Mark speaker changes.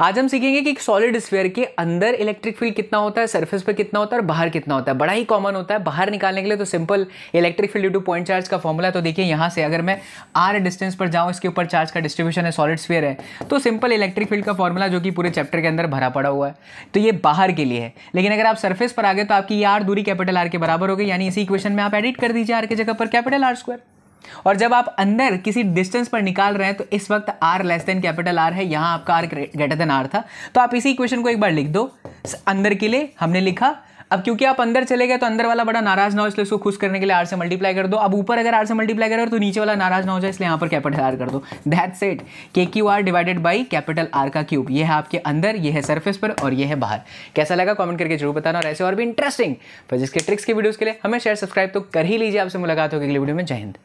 Speaker 1: आज हम सीखेंगे कि सॉलिड स्फीयर के अंदर इलेक्ट्रिक फ़ील्ड कितना होता है सरफेस पे कितना होता है और बाहर कितना होता है। बड़ा ही कॉमन होता है। बाहर निकालने के लिए तो simple electric field to point charge का फॉर्मूला तो देखिए यहाँ से अगर मैं आर डिस्टेंस पर जाऊँ, इसके ऊपर चार्ज का डिस्ट्रीब्यूशन है सॉलिड स्फीयर है तो सिंपल इलेक्ट्रिक फ़ील्ड का फॉर्मूला जो कि पूरे चैप्टर के अंदर भरा पड़ा हुआ है तो ये बाहर के लिए है। लेकिन अगर आप सरफेस पर आ गए तो आपकी ये आर दूरी कैपिटल आर के बराबर हो गई, यानी इसी इक्वेशन में आप एडिट कर दीजिए आर की जगह पर कैपिटल आर स्क्वायर और जब आप अंदर किसी डिस्टेंस पर निकाल रहे हैं तो इस वक्त R less than capital R है, यहाँ आपका आर ग्रेटर देन आर था। तो आप इसी इक्वेशन को एक बार लिख दो। अंदर के लिए हमने लिखा। अब क्योंकि आप अंदर चले गए तो अंदर वाला बड़ा नाराज़ ना हो, इसलिए उसको खुश करने के लिए आर से मल्टीप्लाई कर दो। अब ऊपर अगर आर से मल्टीप्लाई करो तो नीचे वाला नाराज़ ना हो जाए, इसलिए यहाँ पर कैपिटल आर कर दो। That's it K Q R divided by capital R का क्यूब ये है आपके अंदर, ये है सर्फेस पर, और ये है बाहर। कैसा लगा कॉमेंट करके ज़रूर बताना, और ऐसे और भी इंटरेस्टिंग पर जिसके ट्रिक्स की वीडियोस के लिए हमें शेयर सब्सक्राइब तो कर ही लीजिए। आपसे मुलाकात होगी अगली वीडियो में। जय हिंद।